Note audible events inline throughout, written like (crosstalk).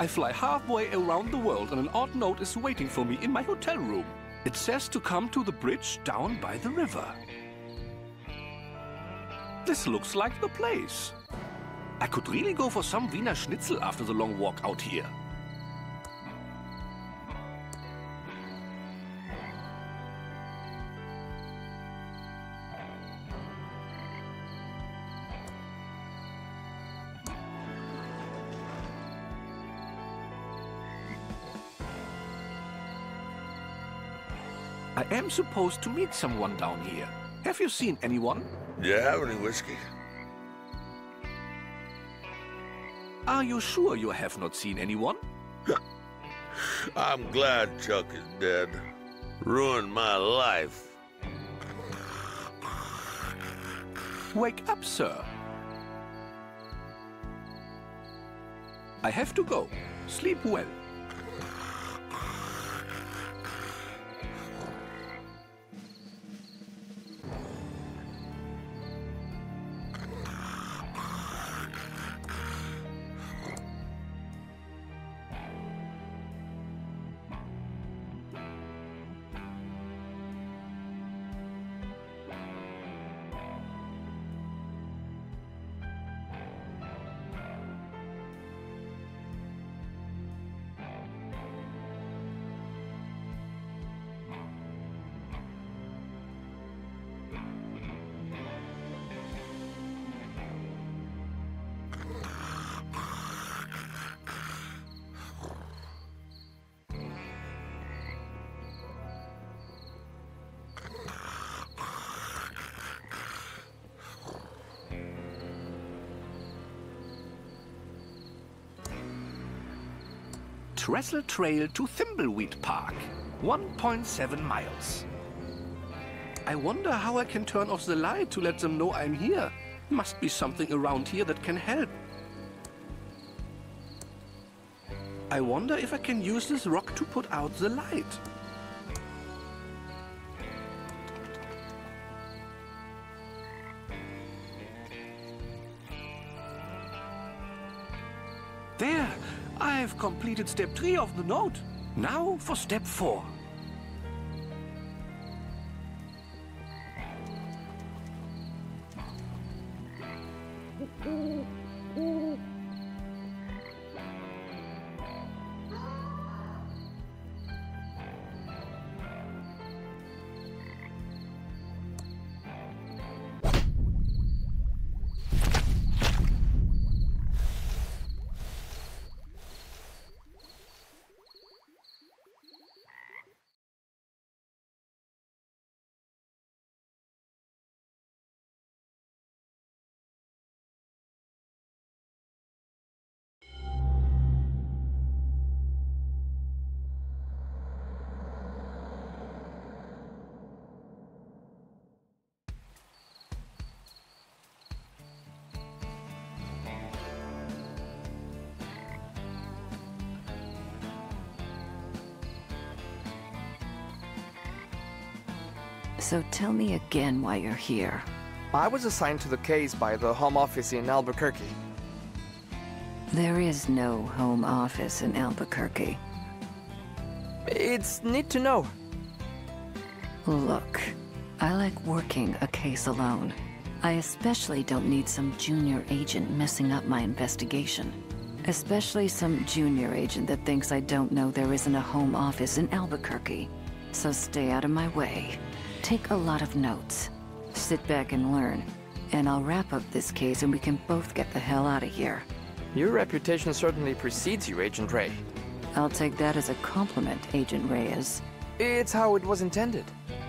I fly halfway around the world and an odd note is waiting for me in my hotel room. It says to come to the bridge down by the river. This looks like the place. I could really go for some Wiener Schnitzel after the long walk out here. I am supposed to meet someone down here. Have you seen anyone? Do you have any whiskey? Are you sure you have not seen anyone? (laughs) I'm glad Chuck is dead. Ruined my life. Wake up, sir. I have to go. Sleep well. Trestle Trail to Thimbleweed Park, 1.7 miles. I wonder how I can turn off the light to let them know I'm here. Must be something around here that can help. I wonder if I can use this rock to put out the light. Completed step 3 of the note. Now for step 4. So tell me again why you're here. I was assigned to the case by the Home Office in Albuquerque. There is no home office in Albuquerque. It's neat to know. Look, I like working a case alone. I especially don't need some junior agent messing up my investigation. Especially some junior agent that thinks I don't know there isn't a home office in Albuquerque. So stay out of my way. Take a lot of notes. Sit back and learn. And I'll wrap up this case and we can both get the hell out of here. Your reputation certainly precedes you, Agent Ray. I'll take that as a compliment, Agent Reyes. It's how it was intended.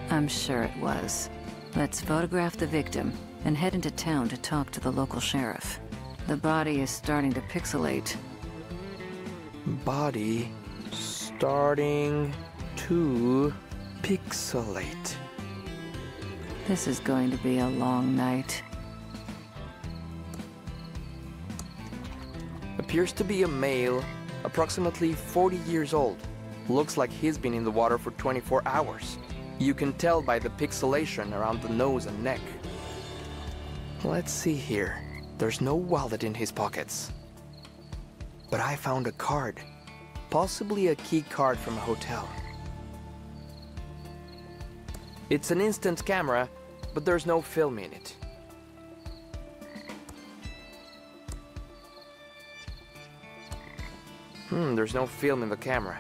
I'm sure it was. Let's photograph the victim and head into town to talk to the local sheriff. The body is starting to pixelate. Body starting to pixelate. This is going to be a long night. Appears to be a male, approximately 40 years old. Looks like he's been in the water for 24 hours. You can tell by the pixelation around the nose and neck. Let's see here. There's no wallet in his pockets. But I found a card. Possibly a key card from a hotel. It's an instant camera, but there's no film in it. Hmm, there's no film in the camera.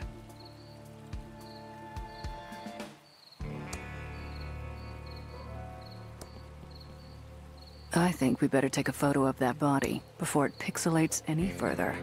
I think we better take a photo of that body before it pixelates any further.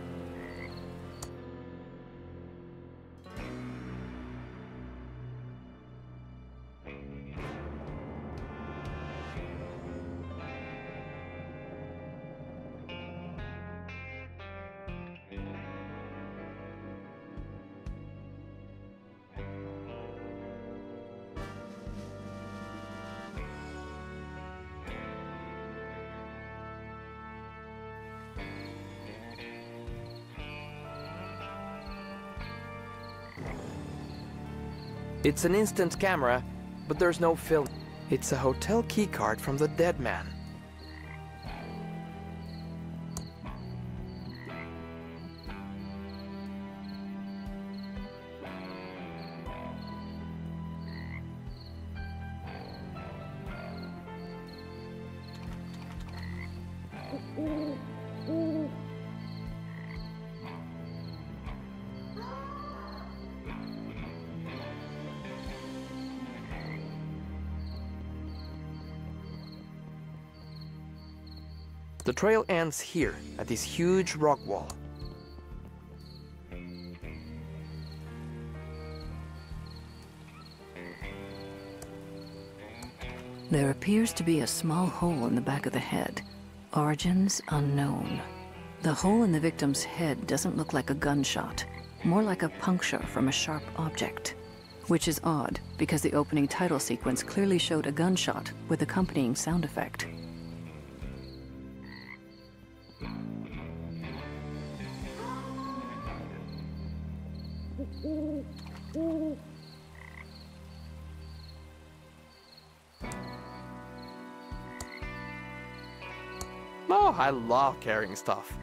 It's an instant camera, but there's no film. It's a hotel keycard from the dead man. Trail ends here, at this huge rock wall. There appears to be a small hole in the back of the head. Origins unknown. The hole in the victim's head doesn't look like a gunshot, more like a puncture from a sharp object. Which is odd, because the opening title sequence clearly showed a gunshot with accompanying sound effect. I love carrying stuff.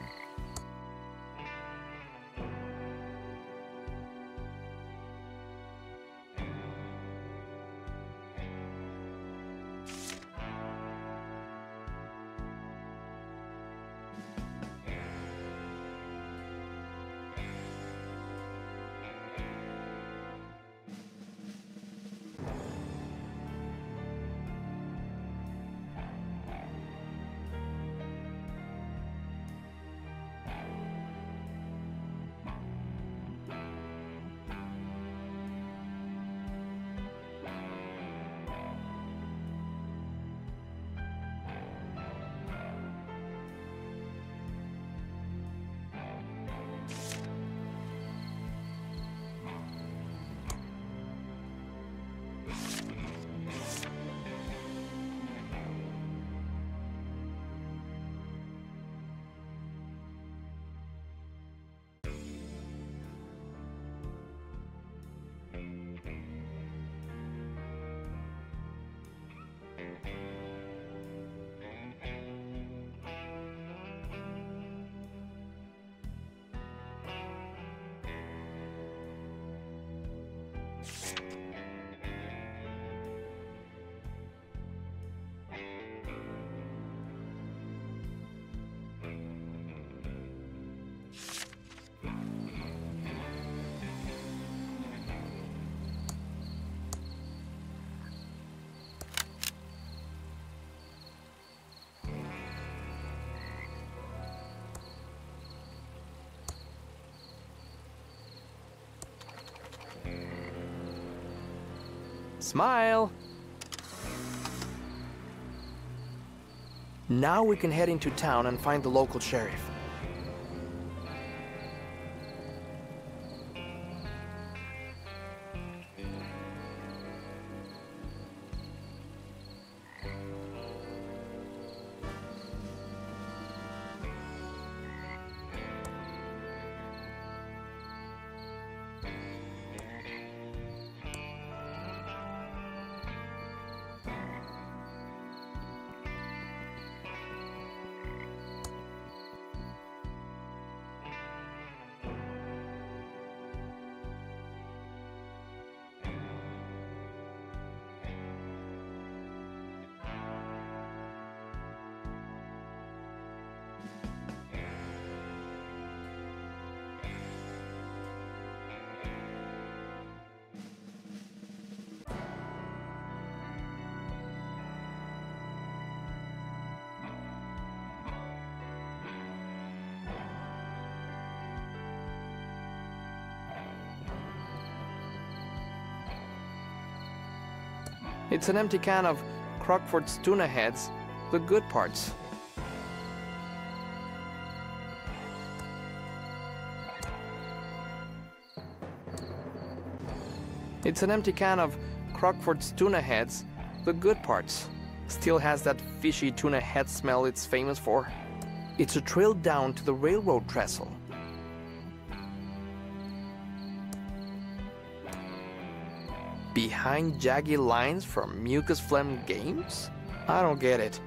Smile! Now we can head into town and find the local sheriff. It's an empty can of Crockford's tuna heads, the good parts. It's an empty can of Crockford's tuna heads, the good parts. Still has that fishy tuna head smell it's famous for. It's a trail down to the railroad trestle. Behind jaggy lines from Mucus Phlegm Games? I don't get it.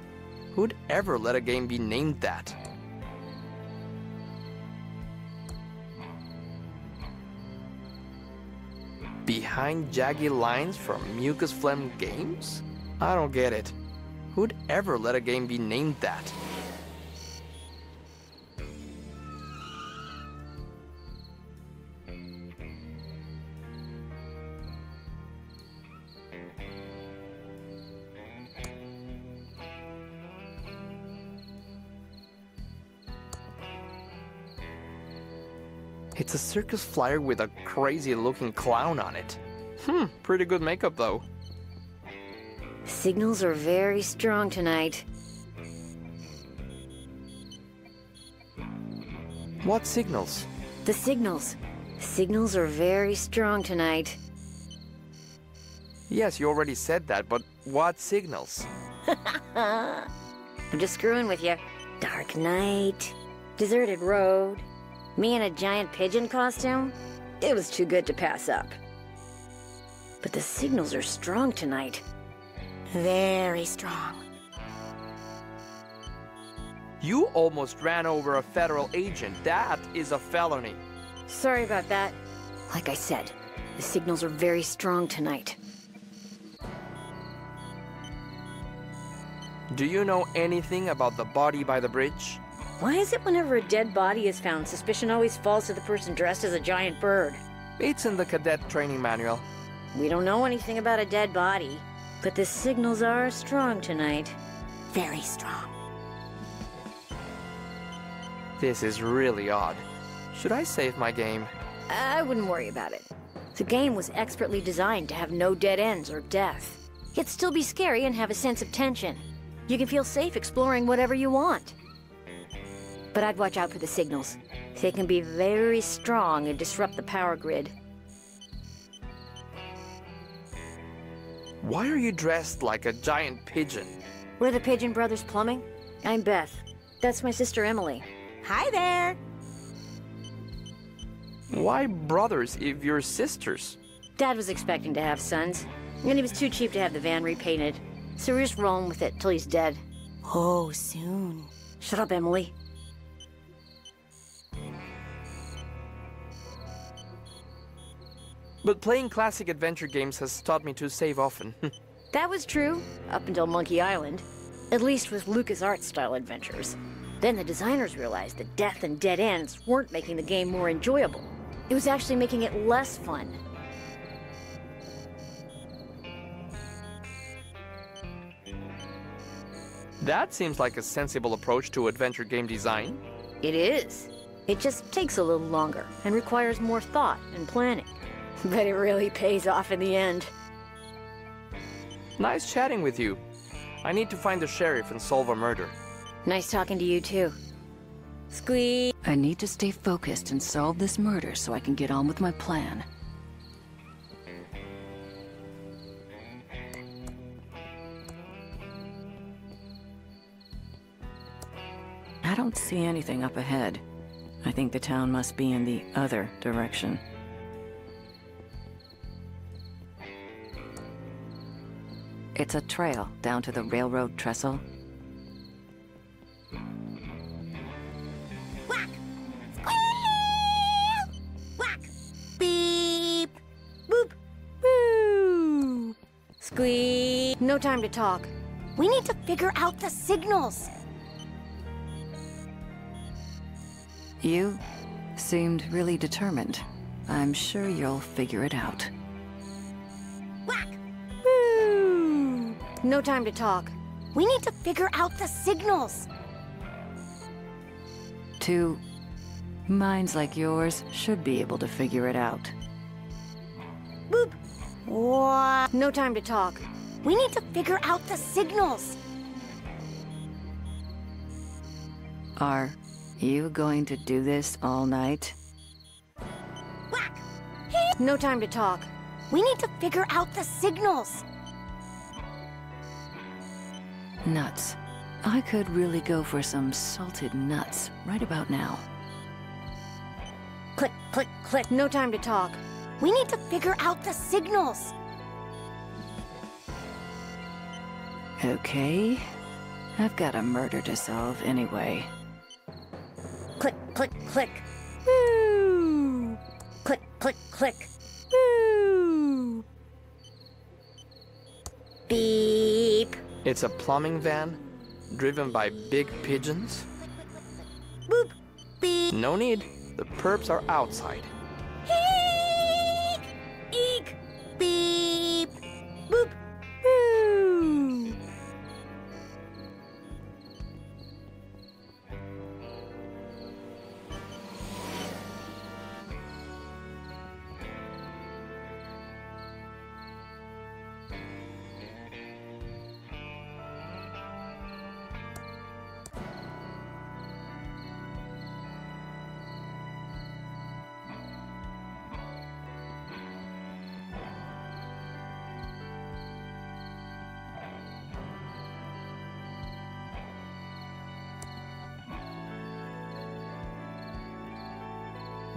Who'd ever let a game be named that? Behind jaggy lines from Mucus Phlegm Games? I don't get it. Who'd ever let a game be named that? It's a circus flyer with a crazy looking clown on it. Hmm, pretty good makeup though. Signals are very strong tonight. What signals? The signals. Signals are very strong tonight. Yes, you already said that, but what signals? (laughs) I'm just screwing with you. Dark night, deserted road, me in a giant pigeon costume? It was too good to pass up. But the signals are strong tonight. Very strong. You almost ran over a federal agent. That is a felony. Sorry about that. Like I said, the signals are very strong tonight. Do you know anything about the body by the bridge? Why is it whenever a dead body is found, suspicion always falls to the person dressed as a giant bird? It's in the cadet training manual. We don't know anything about a dead body, but the signals are strong tonight. Very strong. This is really odd. Should I save my game? I wouldn't worry about it. The game was expertly designed to have no dead ends or death. Yet still be scary and have a sense of tension. You can feel safe exploring whatever you want. But I'd watch out for the signals. They can be very strong and disrupt the power grid. Why are you dressed like a giant pigeon? We're the Pigeon Brothers Plumbing. I'm Beth. That's my sister Emily. Hi there! Why brothers if you're sisters? Dad was expecting to have sons, and he was too cheap to have the van repainted. So we're just rolling with it till he's dead. Oh, soon. Shut up, Emily. But playing classic adventure games has taught me to save often. (laughs) That was true, up until Monkey Island. At least with LucasArts style adventures. Then the designers realized that death and dead ends weren't making the game more enjoyable. It was actually making it less fun. that seems like a sensible approach to adventure game design. It is. It just takes a little longer and requires more thought and planning. But it really pays off in the end. Nice chatting with you. I need to find the sheriff and solve a murder. Nice talking to you, too. Squeak. I need to stay focused and solve this murder so I can get on with my plan. I don't see anything up ahead. I think the town must be in the other direction. It's a trail down to the railroad trestle. Whack! Squeal! Whack! Beep! Boop! Boo! Squeak! No time to talk. We need to figure out the signals. You seemed really determined. I'm sure you'll figure it out. No time to talk. We need to figure out the signals. Two minds like yours should be able to figure it out. Boop! What? No time to talk. We need to figure out the signals. Are you going to do this all night? Whack! No time to talk. We need to figure out the signals. Nuts. I could really go for some salted nuts right about now. Click, click, click. No time to talk. We need to figure out the signals. Okay. I've got a murder to solve anyway. Click, click, click. Woo! Click, click, click. It's a plumbing van driven by big pigeons. Boop. Beep. No need. The perps are outside.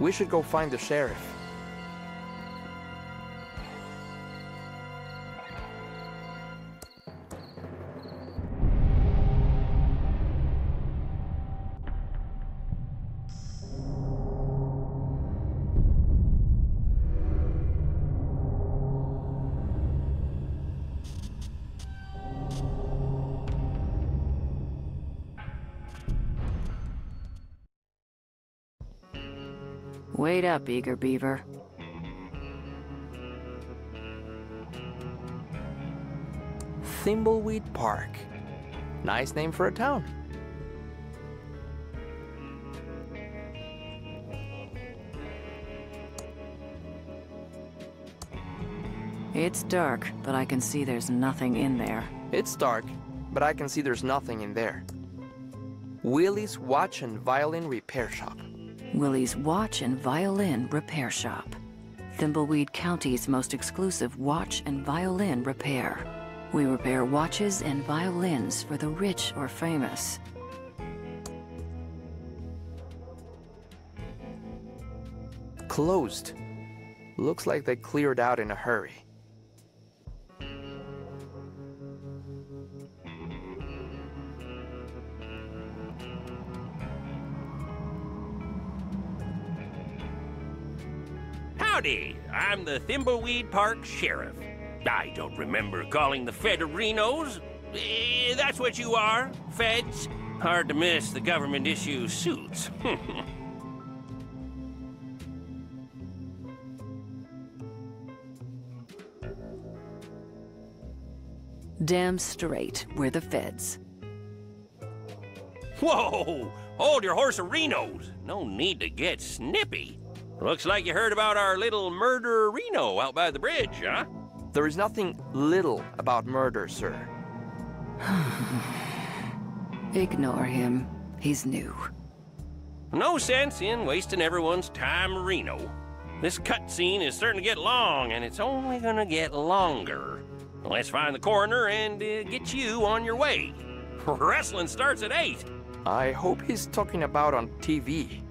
We should go find the sheriff. Wait up, eager beaver. Thimbleweed Park. Nice name for a town. It's dark, but I can see there's nothing in there. It's dark, but I can see there's nothing in there. Willie's Watch and Violin Repair Shop. Willie's Watch and Violin Repair Shop. Thimbleweed County's most exclusive watch and violin repair. We repair watches and violins for the rich or famous. Closed. Looks like they cleared out in a hurry. Howdy, I'm the Thimbleweed Park Sheriff. I don't remember calling the Federinos. Eh, that's what you are, feds. Hard to miss the government issue suits. (laughs) Damn straight, we're the feds. Whoa! Hold your horse Reno's. No need to get snippy. Looks like you heard about our little murder Reno out by the bridge, huh? There is nothing little about murder, sir. (sighs) Ignore him. He's new. No sense in wasting everyone's time, Reno. This cutscene is starting to get long, and it's only gonna get longer. Let's find the coroner and uh, get you on your way. (laughs) Wrestling starts at 8. I hope he's talking about on TV.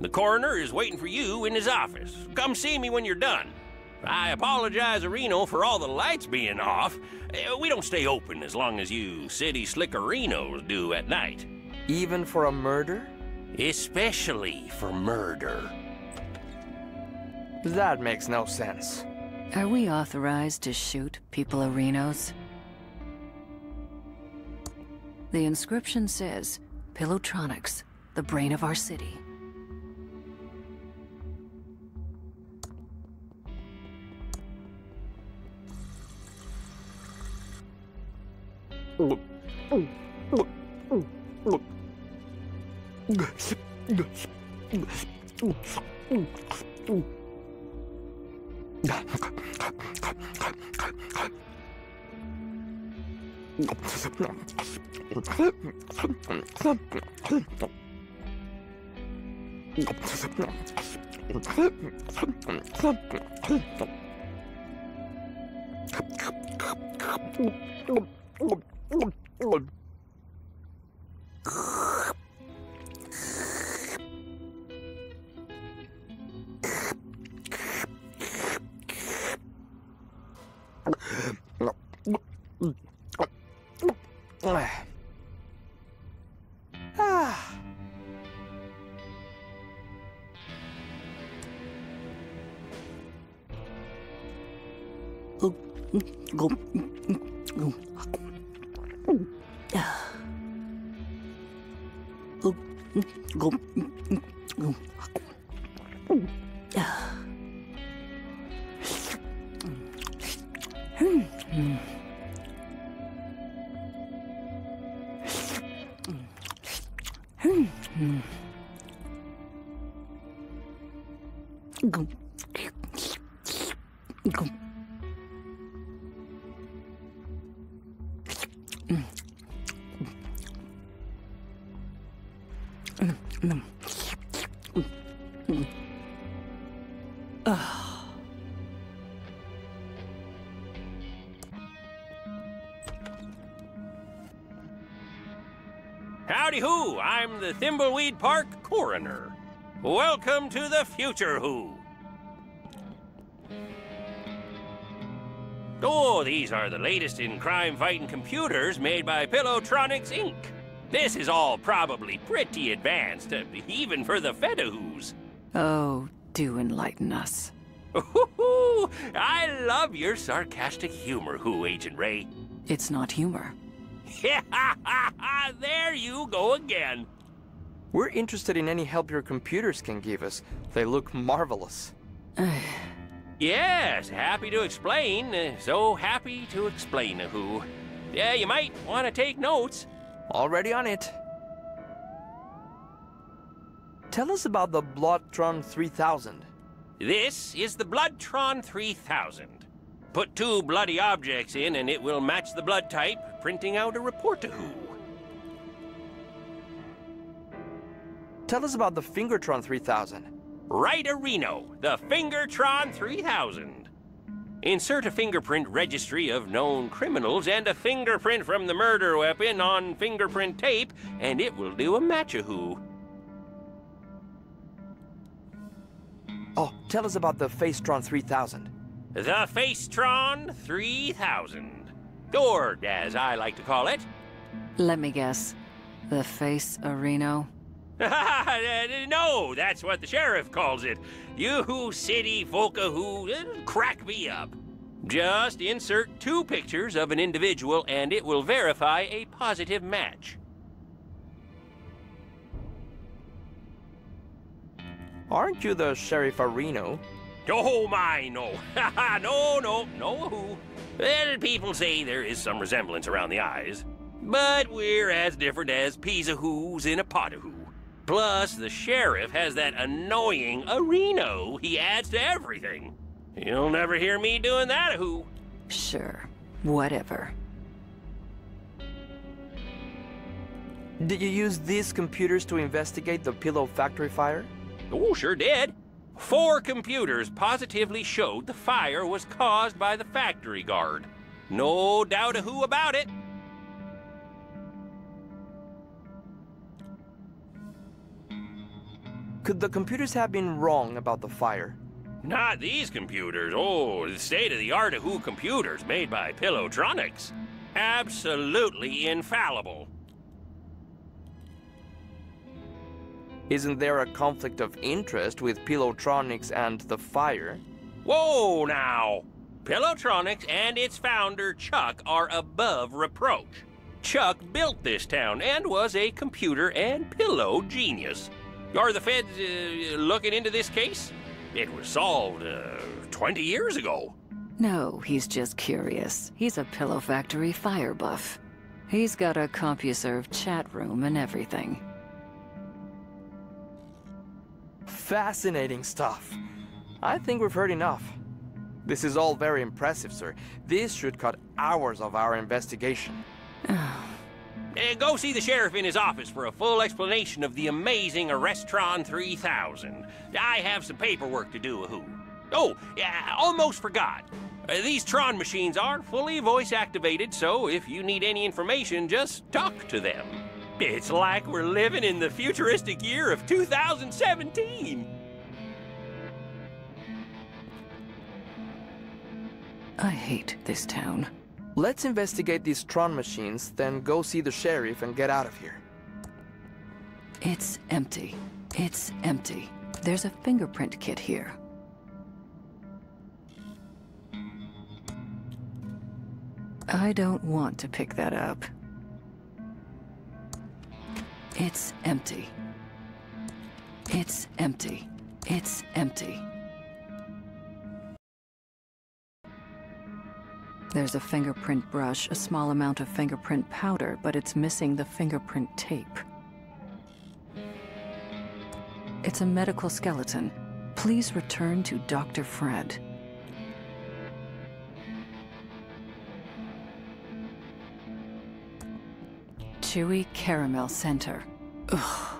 The coroner is waiting for you in his office. Come see me when you're done. I apologize, Reno, for all the lights being off. Uh, We don't stay open as long as you city slickerinos do at night. Even for a murder? Especially for murder. That makes no sense. Are we authorized to shoot people arenos? The inscription says, Pillowtronics, the brain of our city. Oh. Ugh. Howdy who, I'm the Thimbleweed Park coroner. Welcome to the future who. Oh, these are the latest in crime-fighting computers made by Pillowtronics Inc. This is all probably pretty advanced, uh, even for the Fedahoos. Oh, do enlighten us. Ooh, I love your sarcastic humor, Who, Agent Ray. It's not humor. (laughs) there you go again. We're interested in any help your computers can give us. They look marvelous. (sighs) Yes, happy to explain. uh, So happy to explain, Who. Yeah, you might want to take notes. Already on it. Tell us about the Bloodtron 3000. This is the Bloodtron 3000. Put two bloody objects in and it will match the blood type, printing out a report to who. Tell us about the Fingertron 3000. Right a Reno, the Fingertron 3000. Insert a fingerprint registry of known criminals and a fingerprint from the murder weapon on fingerprint tape, and it will do a match-a-who. Oh, tell us about the Facetron 3000. The Facetron 3000. Or, as I like to call it, Let me guess. The face Areno? (laughs) no, that's what the sheriff calls it. You city folka who crack me up. Just insert two pictures of an individual and it will verify a positive match. Aren't you the Sheriff Areno? Oh my, no. (laughs) no, no, no who. Well, people say there is some resemblance around the eyes. But we're as different as peas of who's in a pot of who. Plus, the sheriff has that annoying Areno he adds to everything. You'll never hear me doing that who. Sure. Whatever. Did you use these computers to investigate the Pillow Factory fire? Oh, sure did. Four computers positively showed the fire was caused by the factory guard. No doubt a who about it. Could the computers have been wrong about the fire? Not these computers. Oh, the state of the art of who computers made by Pillowtronics. Absolutely infallible. Isn't there a conflict of interest with Pillowtronics and the fire? Whoa now! Pillowtronics and its founder, Chuck, are above reproach. Chuck built this town and was a computer and pillow genius. Are the feds uh, looking into this case? It was solved uh, 20 years ago. No, he's just curious. He's a Pillow Factory fire buff. He's got a CompuServe chat room and everything. Fascinating stuff. I think we've heard enough. This is all very impressive, sir. This should cut hours of our investigation. Uh, (sighs) go see the sheriff in his office for a full explanation of the amazing Arrestron 3000. I have some paperwork to do, who. Oh, yeah, almost forgot. Uh, these Tron machines are fully voice activated, so if you need any information, just talk to them. It's like we're living in the futuristic year of 2017. I hate this town. Let's investigate these Tron machines, then go see the sheriff and get out of here. It's empty. It's empty. There's a fingerprint kit here. I don't want to pick that up. It's empty. It's empty. It's empty. There's a fingerprint brush, a small amount of fingerprint powder, but it's missing the fingerprint tape. It's a medical skeleton. Please return to Dr. Fred. Chewy Caramel Center. Ugh.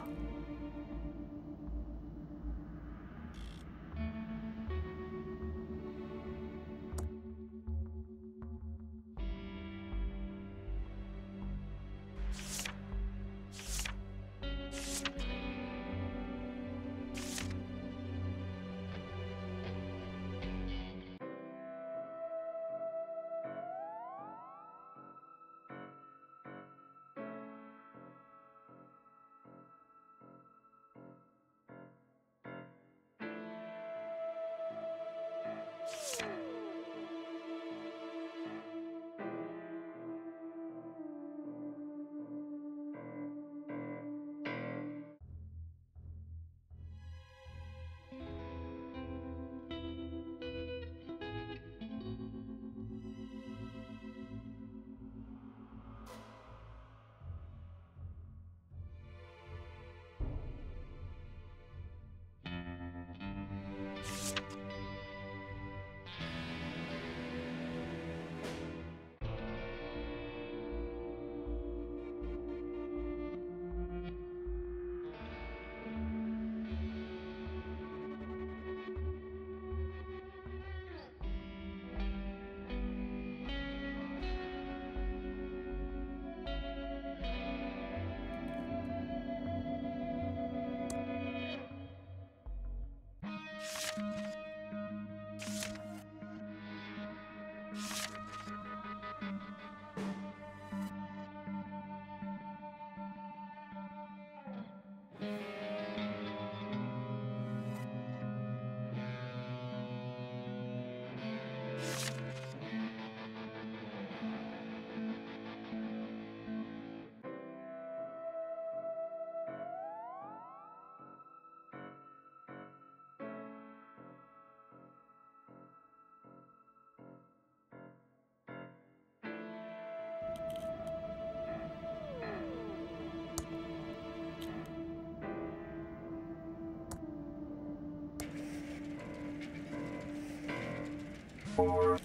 Four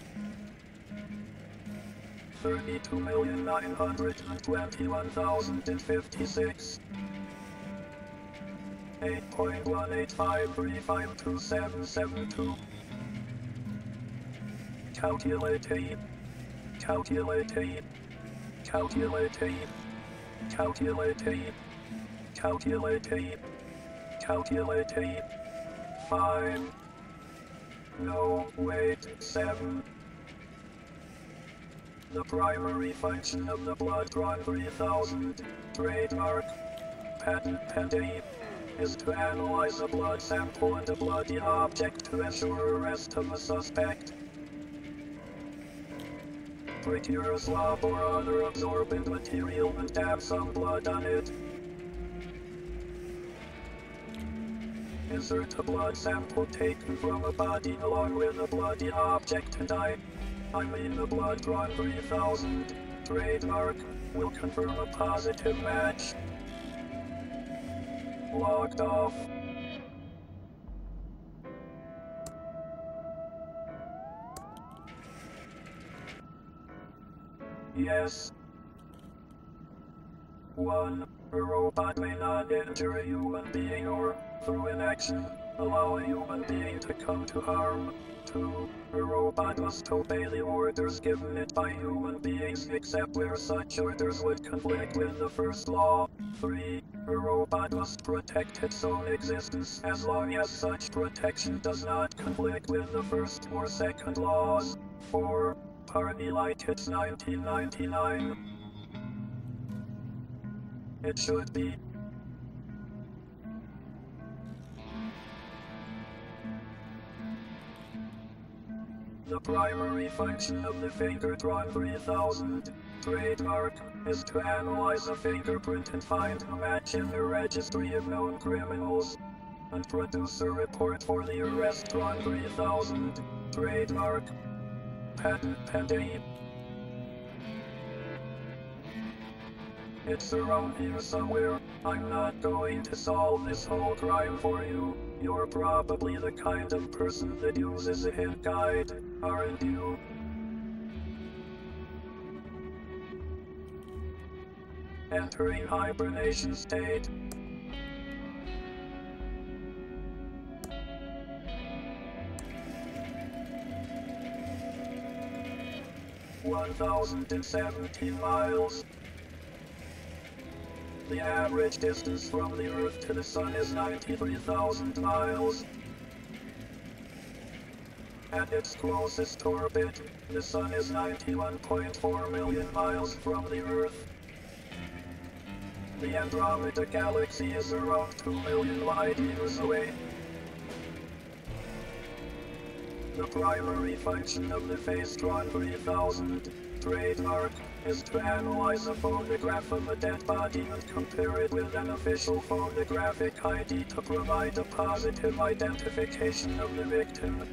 thirty-two million nine hundred and twenty-one thousand and fifty-six. Eight point one eight five three five two seven seven two. Calculating. Calculating. Calculating. Calculating. Calculating. Calculating. Fine. No, wait, 7. The primary function of the Bloodtron 3000 trademark patent pending is to analyze a blood sample and a bloody object to ensure arrest of a suspect. Procure a swab or other absorbent material and dab some blood on it. insert a blood sample taken from a body along with a bloody object and I, I mean the Bloodtron 3000, trademark, will confirm a positive match. Logged off. Yes. 1. A robot may not injure a human being or, through inaction, allow a human being to come to harm. 2. A robot must obey the orders given it by human beings except where such orders would conflict with the first law. 3. A robot must protect its own existence as long as such protection does not conflict with the first or second laws. 4. Party like it's 1999. It should be. The primary function of the Fingertron 3000 trademark is to analyze a fingerprint and find a match in the registry of known criminals and produce a report for the Arrestron 3000 trademark patent pending. It's around here somewhere. I'm not going to solve this whole crime for you. You're probably the kind of person that uses a hint guide, aren't you? Entering hibernation state. One thousand and seventeen miles. The average distance from the Earth to the Sun is 93,000 miles. At its closest orbit, the Sun is 91.4 million miles from the Earth. The Andromeda Galaxy is around 2 million light years away. The primary function of the Facetron 3000 trademark is to analyze a photograph of a dead body and compare it with an official photographic ID to provide a positive identification of the victim.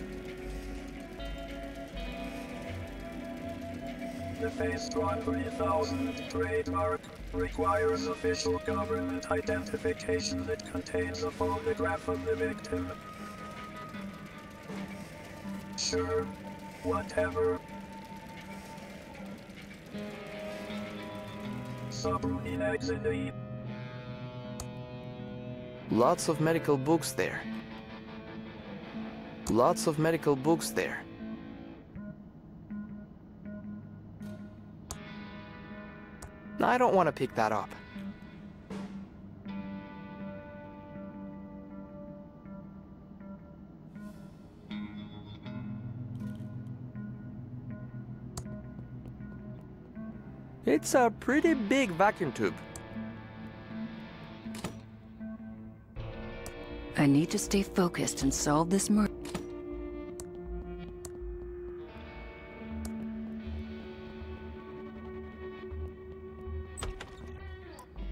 The Facetron 3000 trademark requires official government identification that contains a photograph of the victim. Sure, whatever. Lots of medical books there. Lots of medical books there. I don't want to pick that up. It's a pretty big vacuum tube. I need to stay focused and solve this murder.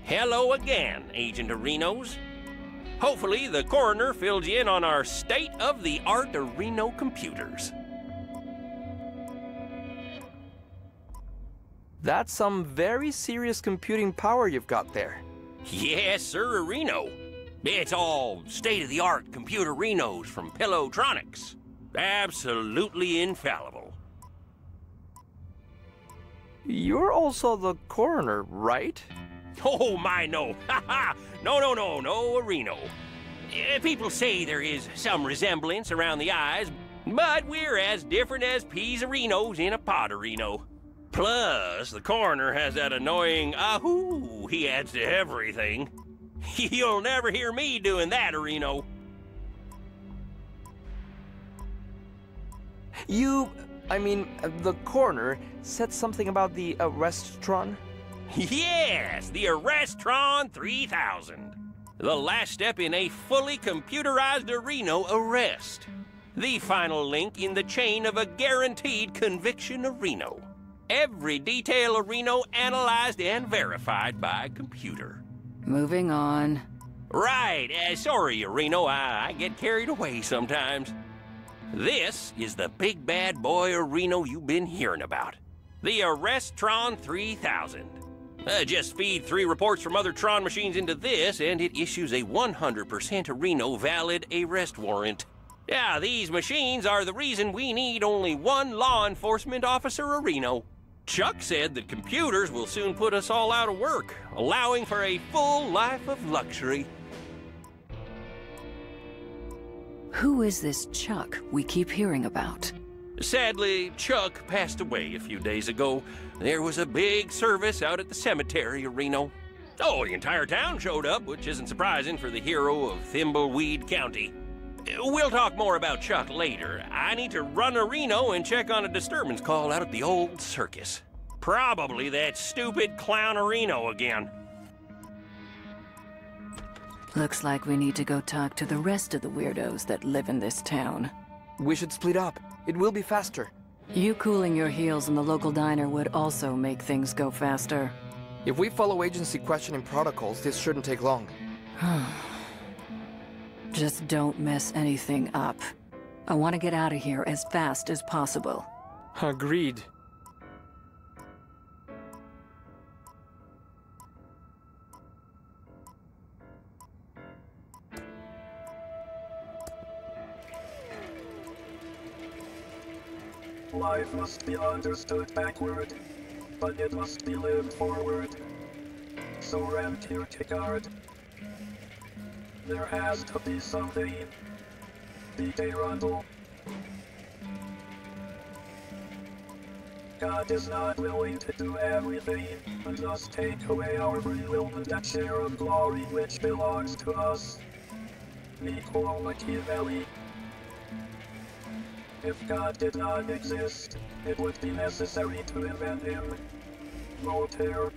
Hello again, Agent Arenos. Hopefully, the coroner filled you in on our state of the art Areno computers. That's some very serious computing power you've got there. Yes, sir, Reno. It's all state of the art computer Renos from Pillowtronics. Absolutely infallible. You're also the coroner, right? Oh, my, no. (laughs) Ha ha! No, no, no, no, Reno. Eh, People say there is some resemblance around the eyes, but we're as different as peas Renos in a pot Reno. Plus, the coroner has that annoying ahoo he adds to everything. (laughs) You'll never hear me doing that, Reno. You, I mean, uh, the coroner said something about the Arrestron? (laughs) Yes, the Arrestron 3000. The last step in a fully computerized Reno arrest. The final link in the chain of a guaranteed conviction Reno. Every detail of Reno analyzed and verified by computer. Moving on. Right, uh, sorry, Reno, I, I get carried away sometimes. This is the big bad boy Reno you've been hearing about. The Arrestron 3000. Uh, just feed three reports from other Tron machines into this, and it issues a 100% Reno valid arrest warrant. Yeah, these machines are the reason we need only one law enforcement officer a Reno. Chuck said that computers will soon put us all out of work, allowing for a full life of luxury. Who is this Chuck we keep hearing about? Sadly, Chuck passed away a few days ago. There was a big service out at the cemetery, Reno. Oh, the entire town showed up, which isn't surprising for the hero of Thimbleweed County. We'll talk more about Chuck later. I need to run to Reno and check on a disturbance call out at the old circus. Probably that stupid clown Reno again. Looks like we need to go talk to the rest of the weirdos that live in this town. We should split up. It will be faster. You cooling your heels in the local diner would also make things go faster. If we follow agency questioning protocols, this shouldn't take long. (sighs) (sighs) (sighs) Just don't mess anything up. I want to get out of here as fast as possible. Agreed. Life must be understood backward, but it must be lived forward. So ran Kierkegaard. There has to be something. B.K. Rundle. God is not willing to do everything, and thus take away our free will and that share of glory which belongs to us. Niccolo Machiavelli. If God did not exist, it would be necessary to invent him. Voltaire.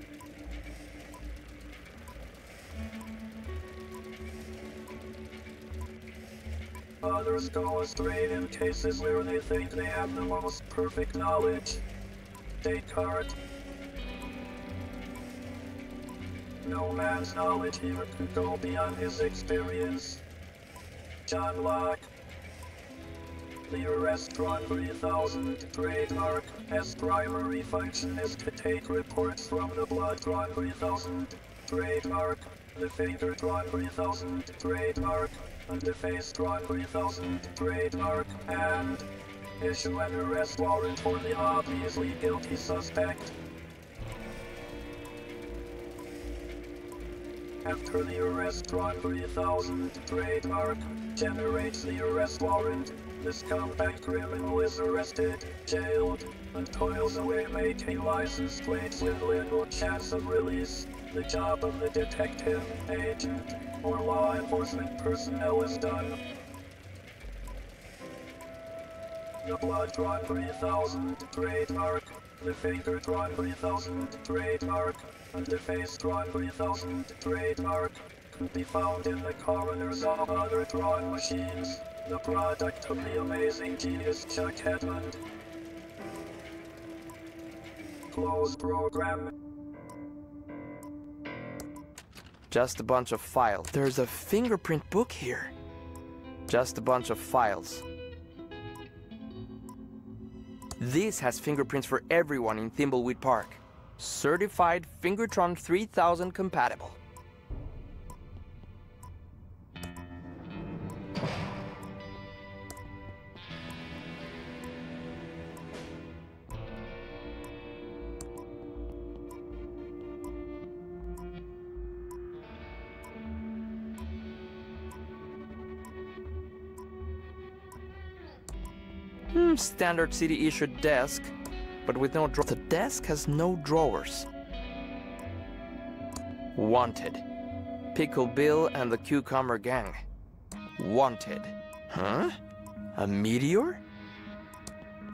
Others go astray in cases where they think they have the most perfect knowledge. Descartes. No man's knowledge here could go beyond his experience. John Locke. The Arrestron 3000 trademark S primary function is to take reports from the blood Bloodtron 3000 trademark, the Fingertron 3000 trademark, and the Facetron 3000 trademark, and issue an arrest warrant for the obviously guilty suspect. After the arrest, Arrestron 3000 trademark generates the arrest warrant, the scumbag criminal is arrested, jailed, and toils away making license plates with little chance of release. The job of the detective, agent, or law enforcement personnel is done. The Bloodtron 3000 trademark, the Fingertron 3000 trademark, and the Facetron 3000 trademark could be found in the coroners of other Tron machines, the product of the amazing genius Chuck Edmund. Close program. Just a bunch of files. There's a fingerprint book here. Just a bunch of files. This has fingerprints for everyone in Thimbleweed Park. Certified Fingertron 3000 compatible. Standard city issued desk, but with no drawer. The desk has no drawers. Wanted. Pickle Bill and the Cucumber Gang. Wanted. Huh? A meteor?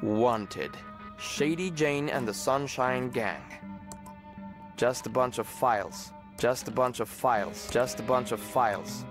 Wanted. Shady Jane and the Sunshine Gang. Just a bunch of files. Just a bunch of files. Just a bunch of files.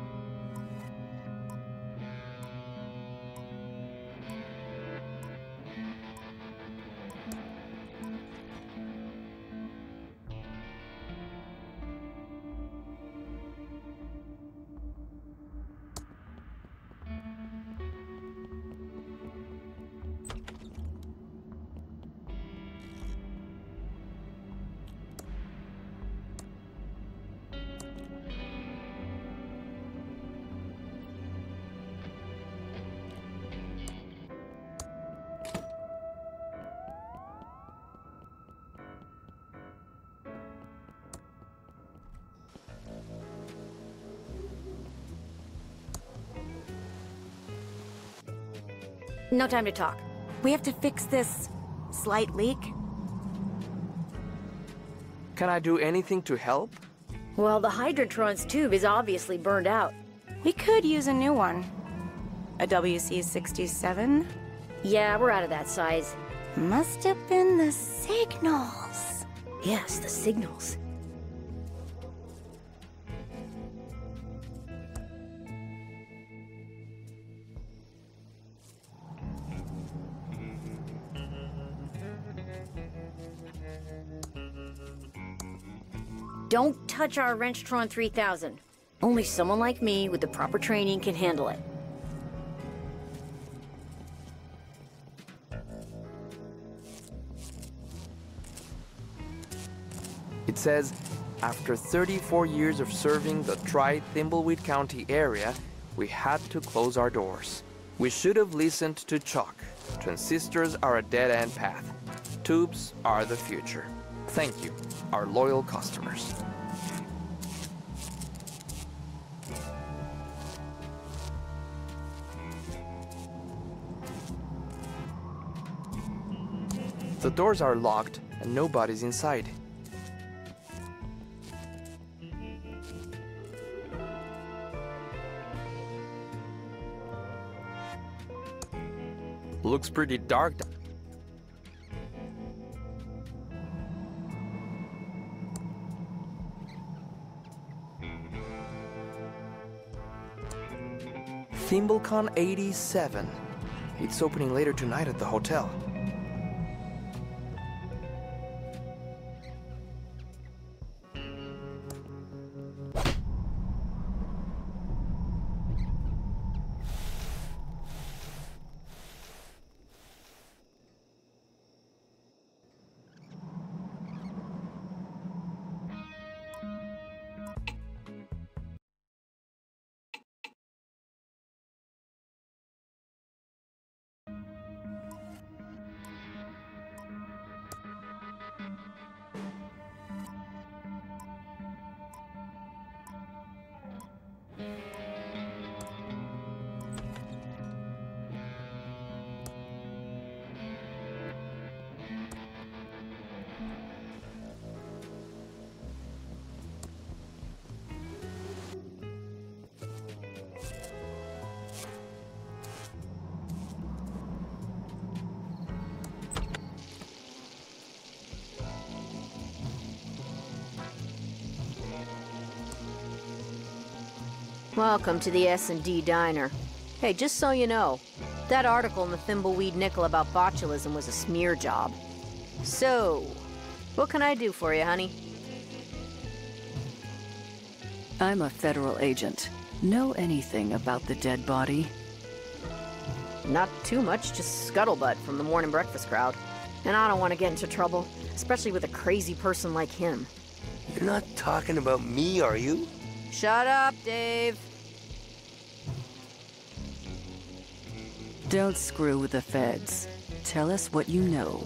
No time to talk. We have to fix this slight leak. Can I do anything to help? Well, the Hydrantron's tube is obviously burned out. We could use a new one. A WC-67? Yeah, we're out of that size. Must have been the signals. Yes, the signals. Touch our Wrenchtron 3000. Only someone like me with the proper training can handle it. It says, after 34 years of serving the Tri-Thimbleweed County area, we had to close our doors. We should have listened to Chuck. Transistors are a dead-end path. Tubes are the future. Thank you, our loyal customers. The doors are locked and nobody's inside. Looks pretty dark. ThimbleCon 87. It's opening later tonight at the hotel. Welcome to the S&D Diner. Hey, just so you know, that article in the Thimbleweed Nickel about botulism was a smear job. So, what can I do for you, honey? I'm a federal agent. Know anything about the dead body? Not too much, just scuttlebutt from the morning breakfast crowd. And I don't want to get into trouble, especially with a crazy person like him. You're not talking about me, are you? Shut up, Dave. Don't screw with the feds. Tell us what you know.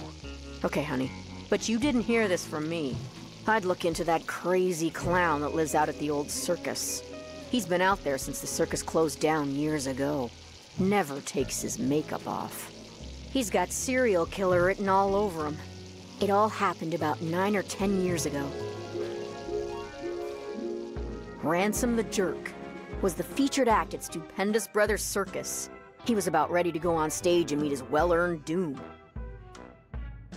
Okay, honey. But you didn't hear this from me. I'd look into that crazy clown that lives out at the old circus. He's been out there since the circus closed down years ago. Never takes his makeup off. He's got serial killer written all over him. It all happened about nine or ten years ago. Ransom the Jerk was the featured act at Stupendous Brothers Circus. He was about ready to go on stage and meet his well-earned doom.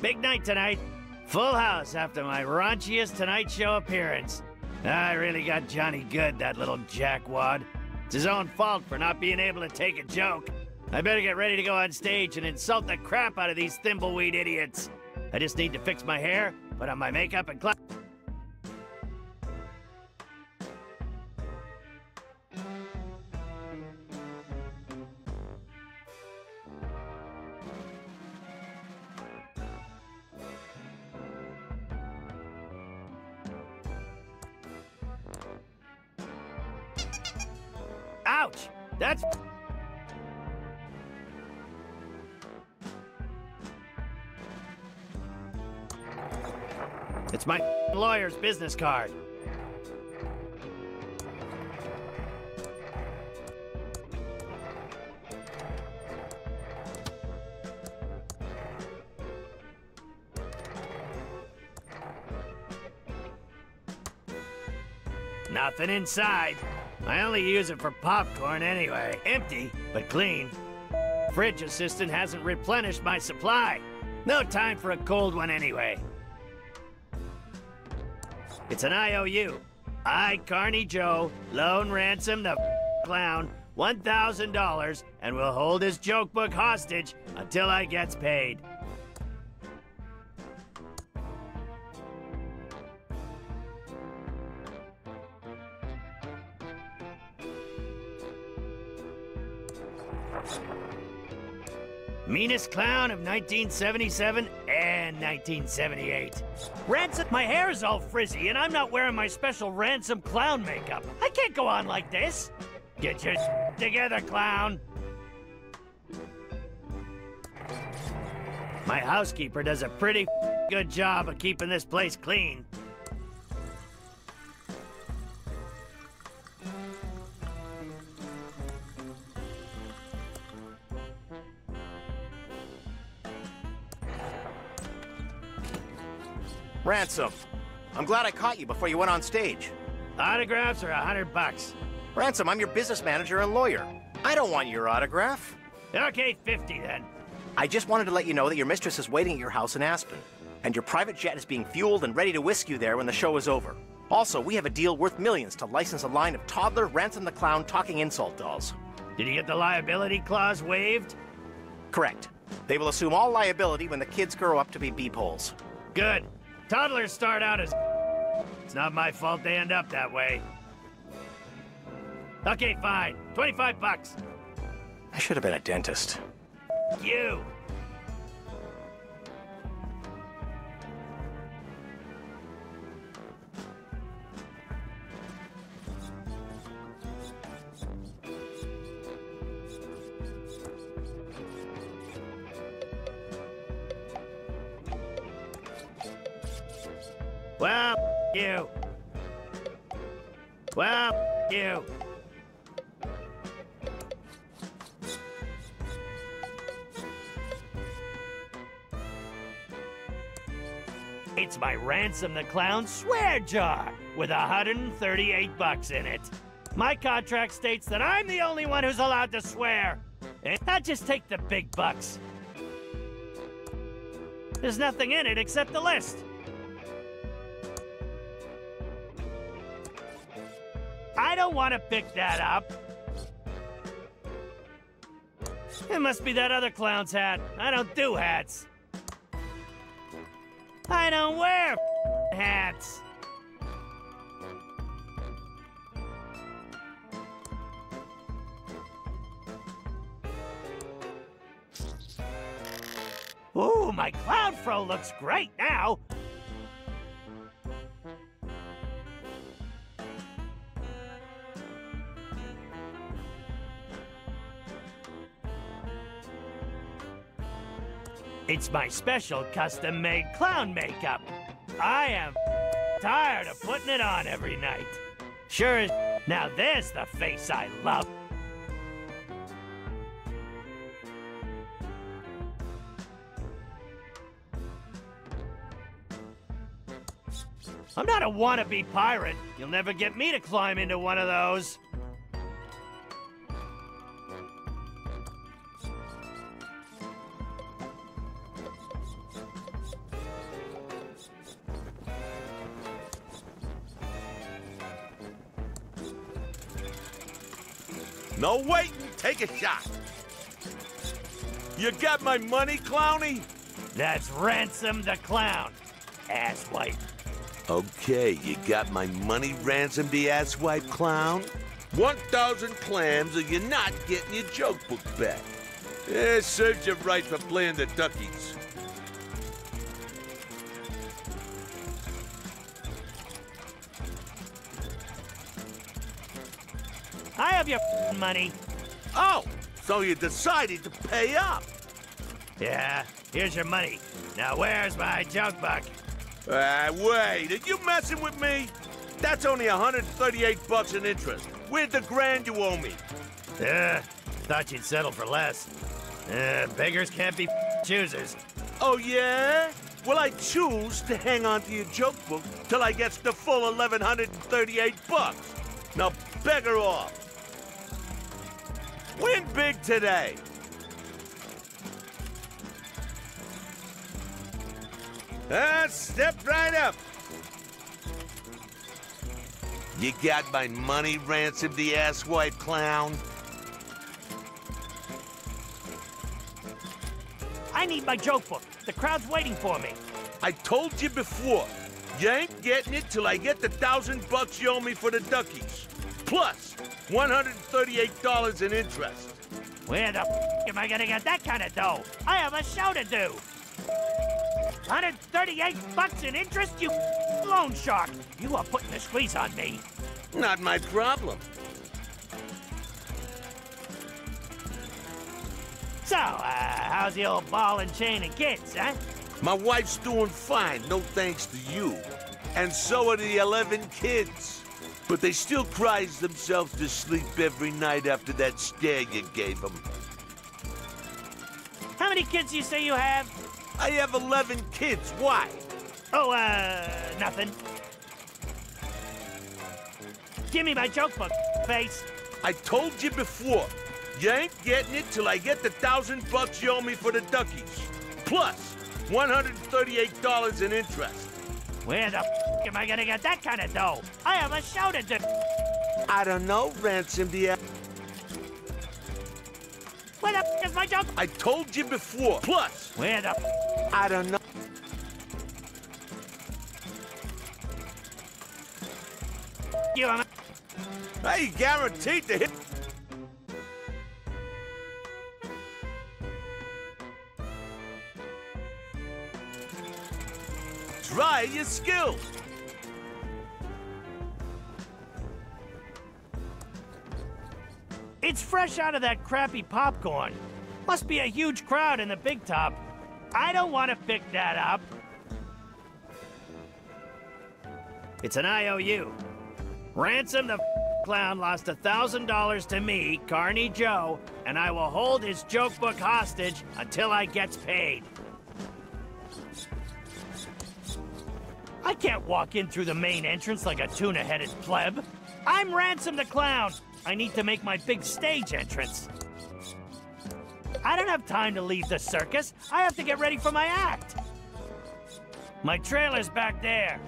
Big night tonight. Full house after my raunchiest Tonight Show appearance. I really got Johnny good, that little jackwad. It's his own fault for not being able to take a joke. I better get ready to go on stage and insult the crap out of these thimbleweed idiots. I just need to fix my hair, put on my makeup, and clap. That's... It's my lawyer's business card. Nothing inside. I only use it for popcorn anyway. Empty, but clean. Fridge assistant hasn't replenished my supply. No time for a cold one anyway. It's an IOU. I, Carney Joe, loan ransom the clown $1,000 and will hold his joke book hostage until I gets paid. Meanest clown of 1977 and 1978. Ransom, my hair is all frizzy and I'm not wearing my special ransom clown makeup. I can't go on like this. Get your together, clown. My housekeeper does a pretty good job of keeping this place clean. Ransom, I'm glad I caught you before you went on stage. Autographs are a hundred bucks. Ransom, I'm your business manager and lawyer. I don't want your autograph. Okay, 50 then. I just wanted to let you know that your mistress is waiting at your house in Aspen, and your private jet is being fueled and ready to whisk you there when the show is over. Also, we have a deal worth millions to license a line of toddler Ransom the Clown talking insult dolls. Did you get the liability clause waived? Correct. They will assume all liability when the kids grow up to be beepholes. Good. Toddlers start out as It's not my fault they end up that way. Okay, fine. 25 bucks. I should have been a dentist. You. Well, you. Well, you. It's my Ransom the Clown swear jar with 138 bucks in it. My contract states that I'm the only one who's allowed to swear. I just take the big bucks. There's nothing in it except the list. I don't want to pick that up. It must be that other clown's hat. I don't do hats. I don't wear hats. Ooh, my clown fro looks great now. It's my special custom-made clown makeup. I am tired of putting it on every night. Sure as now there's the face I love. I'm not a wannabe pirate. You'll never get me to climb into one of those. No waiting, take a shot. You got my money, Clowny? That's Ransom the Clown, asswipe. Okay, you got my money, Ransom the asswipe clown? 1,000 clams or you're not getting your joke book back. Eh, serves you right for playing the duckies. I have your money. Oh, so you decided to pay up? Yeah, here's your money. Now where's my joke book? Ah, wait, are you messing with me? That's only 138 bucks in interest. Where's the grand you owe me? Uh, thought you'd settle for less. Uh, beggars can't be choosers. Oh, yeah? Well, I choose to hang on to your joke book till I get the full 1138 bucks. Now, beggar off. Win big today. Ah, step right up. You got my money ransomed, the asswipe clown? I need my joke book. The crowd's waiting for me. I told you before, you ain't getting it till I get the thousand bucks you owe me for the duckies. Plus, $138 in interest. Where the f am I gonna get that kind of dough? I have a show to do. 138 bucks in interest, you loan shark. You are putting the squeeze on me. Not my problem. So, uh, how's the old ball and chain and kids, huh? My wife's doing fine, no thanks to you. And so are the 11 kids. But they still cries themselves to sleep every night after that scare you gave them. How many kids do you say you have? I have 11 kids. Why? Oh, uh, nothing. Give me my joke book, face. I told you before, you ain't getting it till I get the thousand bucks you owe me for the duckies. Plus, $138 in interest. Where the am I gonna get that kind of dough? I have a show to do. I don't know, Ransom the Where the f is my joke? I told you before. Plus, Where the f I don't know. you am Hey, guaranteed to hit. Try your skills. It's fresh out of that crappy popcorn. Must be a huge crowd in the big top. I don't want to pick that up. It's an IOU. Ransom the (laughs) clown lost a thousand dollars to me, Carney Joe, and I will hold his joke book hostage until I gets paid. I can't walk in through the main entrance like a tuna-headed pleb. I'm Ransom the Clown. I need to make my big stage entrance. I don't have time to leave the circus. I have to get ready for my act. My trailer's back there.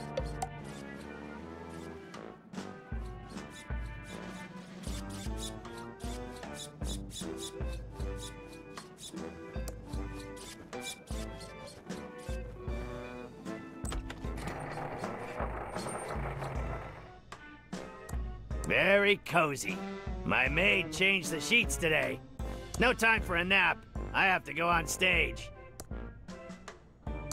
Cozy. My maid changed the sheets today. No time for a nap. I have to go on stage.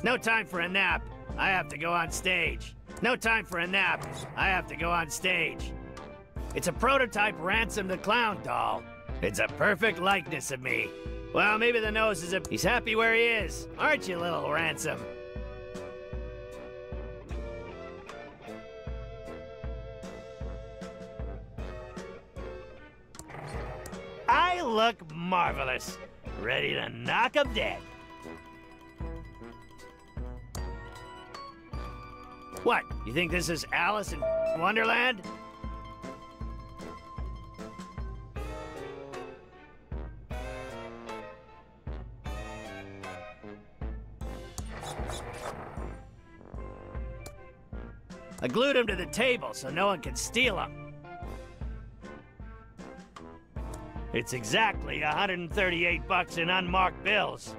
No time for a nap. I have to go on stage. No time for a nap. I have to go on stage. It's a prototype Ransom the Clown doll. It's a perfect likeness of me. Well, maybe the nose is a... He's happy where he is. Aren't you, little Ransom? I look marvelous. Ready to knock 'em dead. What? You think this is Alice in Wonderland? I glued him to the table so no one can steal him. It's exactly 138 bucks in unmarked bills.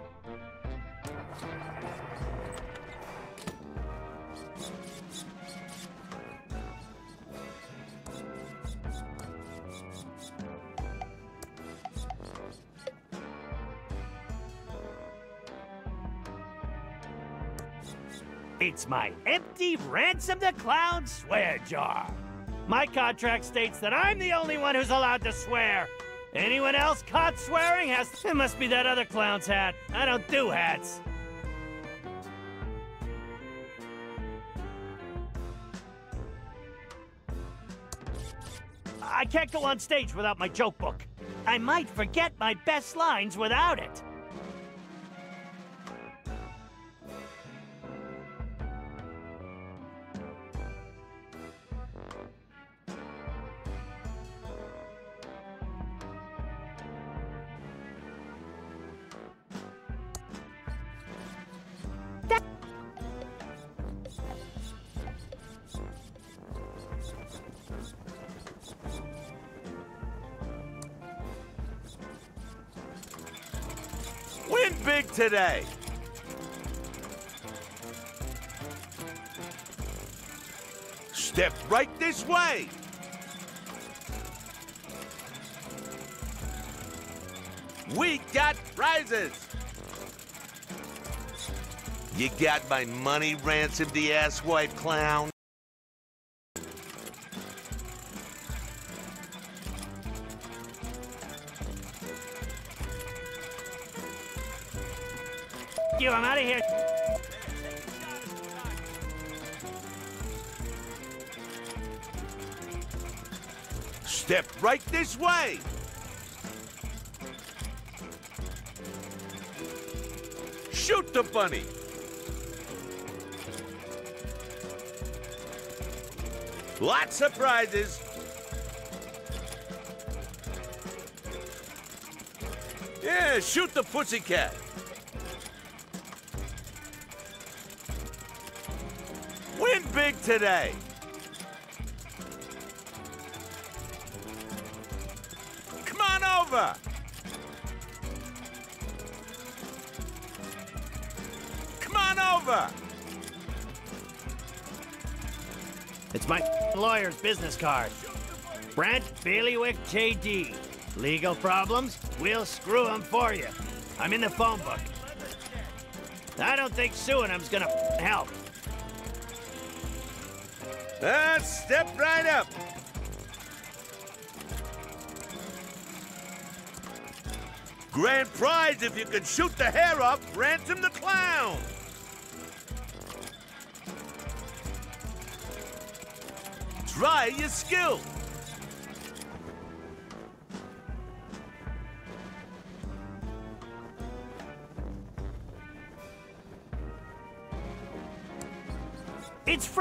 It's my empty Ransom the Clown swear jar. My contract states that I'm the only one who's allowed to swear. Anyone else caught swearing has. It must be that other clown's hat. I don't do hats. I can't go on stage without my joke book. I might forget my best lines without it. Today. Step right this way. We got prizes. You got my money ransomed, the asswipe clown? You, I'm out of here. Step right this way. Shoot the bunny. Lots of prizes. Yeah, shoot the pussycat. Today. Come on over. Come on over. It's my lawyer's business card. Brent Bailiwick JD. Legal problems? We'll screw them for you. I'm in the phone book. I don't think suing him's gonna help. Uh, step right up. Grand prize if you can shoot the hair up, ransom the clown. Try your skill.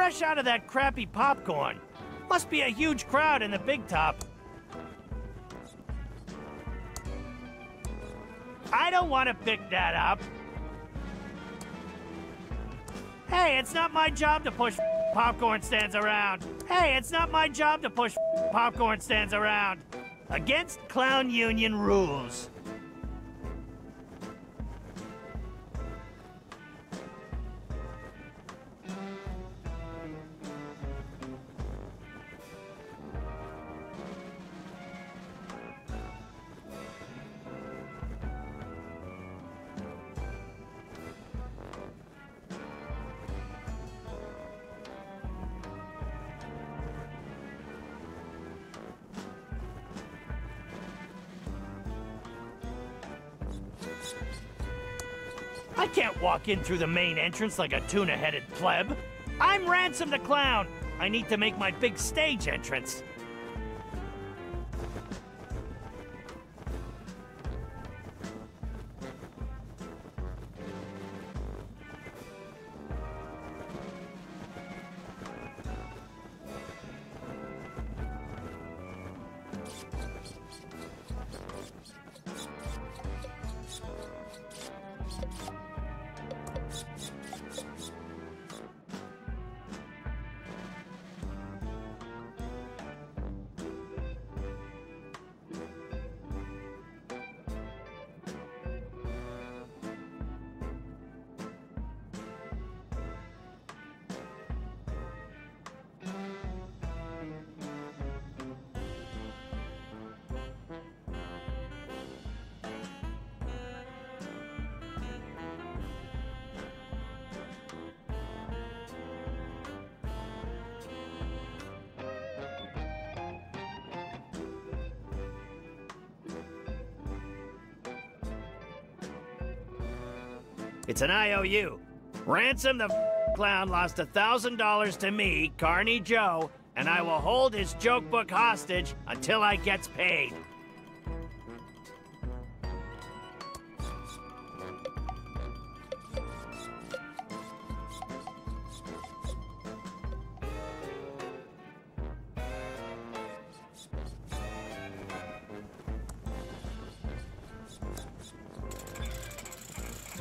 Fresh out of that crappy popcorn. Must be a huge crowd in the big top. I don't want to pick that up. Hey, it's not my job to push popcorn stands around. Hey, it's not my job to push popcorn stands around. Against Clown Union rules. Walk in through the main entrance like a tuna-headed pleb. I'm Ransom the Clown. I need to make my big stage entrance. An IOU. Ransom the clown lost a thousand dollars to me, Carney Joe, and I will hold his joke book hostage until I gets paid.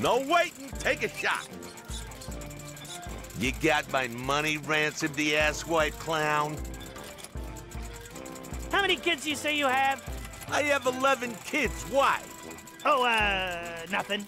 No waiting, take a shot. You got my money ransomed, the asswipe clown? How many kids do you say you have? I have 11 kids. Why? Oh, uh, nothing.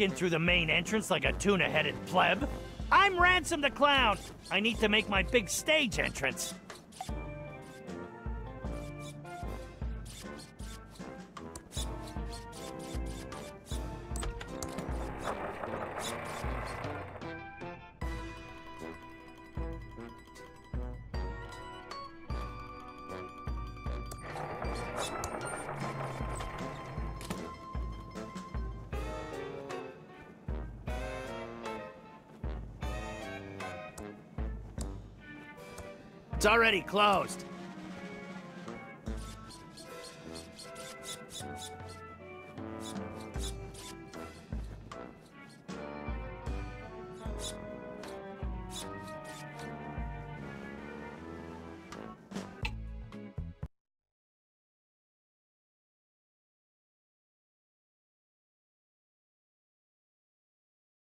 In through the main entrance like a tuna-headed pleb. I'm Ransom the Clown. I need to make my big stage entrance. Already closed.